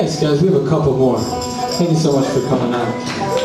Thanks, guys. We have a couple more. Thank you so much for coming out.